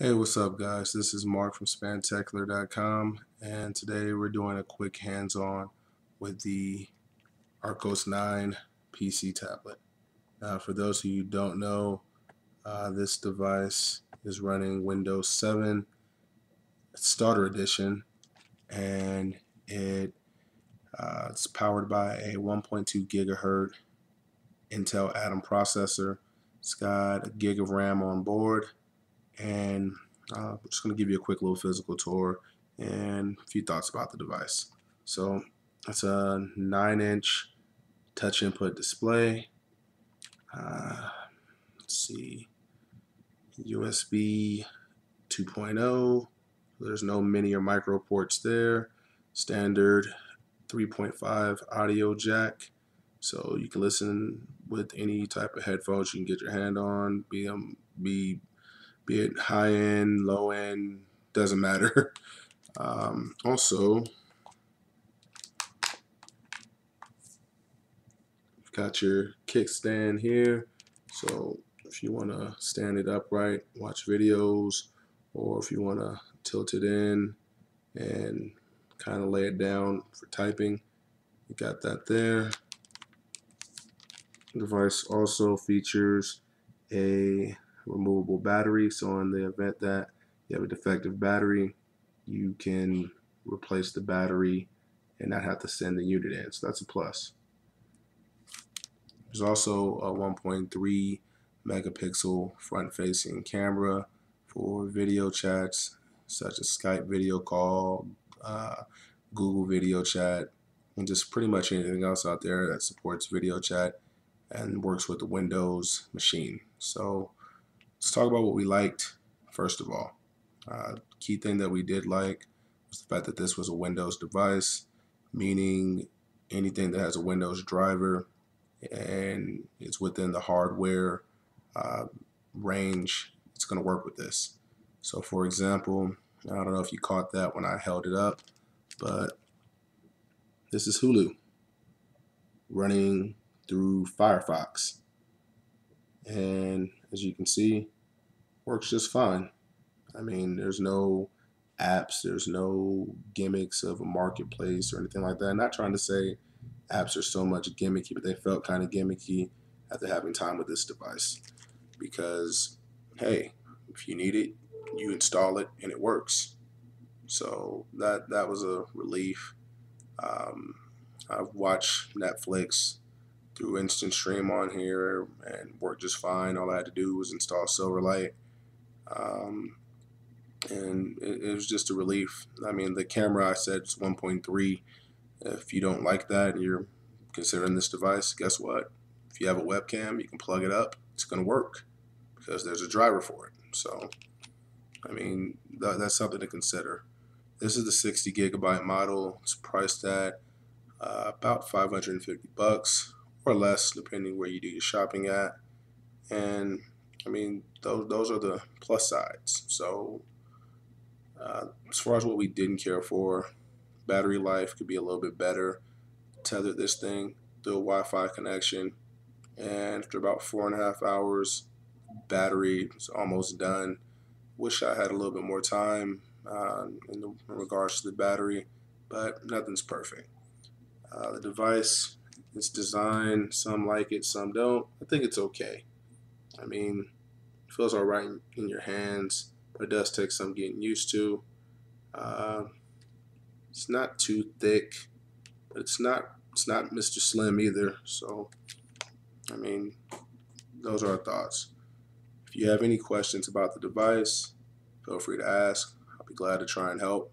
Hey, what's up, guys? This is Mark from Spantechular.com, and today we're doing a quick hands-on with the Archos 9 PC tablet. Now, for those of you who don't know, uh, this device is running Windows 7 Starter Edition, and it uh, it's powered by a 1.2 gigahertz Intel Atom processor. It's got a gig of RAM on board and uh, I'm just going to give you a quick little physical tour and a few thoughts about the device. So it's a 9 inch touch input display. Uh, let's see, USB 2.0. There's no mini or micro ports there. Standard 3.5 audio jack. So you can listen with any type of headphones you can get your hand on, be them be be it high end, low end, doesn't matter. Um, also, you've got your kickstand here. So if you want to stand it upright, watch videos, or if you want to tilt it in and kind of lay it down for typing, you got that there. The device also features a removable battery. So in the event that you have a defective battery, you can replace the battery and not have to send the unit in. So that's a plus. There's also a 1.3 megapixel front facing camera for video chats such as Skype video call, uh, Google video chat, and just pretty much anything else out there that supports video chat and works with the Windows machine. So let's talk about what we liked first of all. Uh, key thing that we did like was the fact that this was a Windows device, meaning anything that has a Windows driver and it's within the hardware uh, range, it's going to work with this. So for example, I don't know if you caught that when I held it up, but this is Hulu running through Firefox. And as you can see, works just fine. I mean, there's no apps, there's no gimmicks of a marketplace or anything like that. I'm not trying to say apps are so much gimmicky, but they felt kind of gimmicky after having time with this device. Because, hey, if you need it, you install it and it works. So that that was a relief. Um, I've watched Netflix through Instant Stream on here and worked just fine. All I had to do was install Silverlight. Um, and it, it, was just a relief. I mean, the camera I said is 1.3. If you don't like that, and you're considering this device, guess what? If you have a webcam, you can plug it up. It's going to work because there's a driver for it. So, I mean, that, that's something to consider. This is the 60 gigabyte model. It's priced at uh, about 550 bucks or less, depending where you do your shopping at. And I mean, those those are the plus sides. So, uh, as far as what we didn't care for, battery life could be a little bit better. Tether this thing through a Wi-Fi connection, and after about four and a half hours, battery is almost done. Wish I had a little bit more time uh, in, the, in regards to the battery, but nothing's perfect. Uh, the device its design. Some like it, some don't. I think it's okay. I mean, it feels all right in, in your hands, but it does take some getting used to. Uh, it's not too thick, but it's not it's not Mr. Slim either. So, I mean, those are our thoughts. If you have any questions about the device, feel free to ask. I'll be glad to try and help.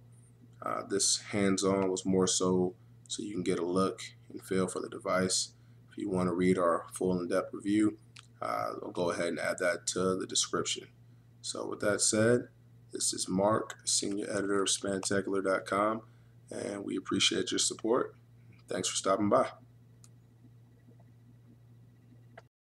Uh, this hands-on was more so so you can get a look and feel for the device. If you want to read our full in-depth review, uh, I'll go ahead and add that to the description. So with that said, this is Mark, Senior Editor of Spantechular.com, and we appreciate your support. Thanks for stopping by.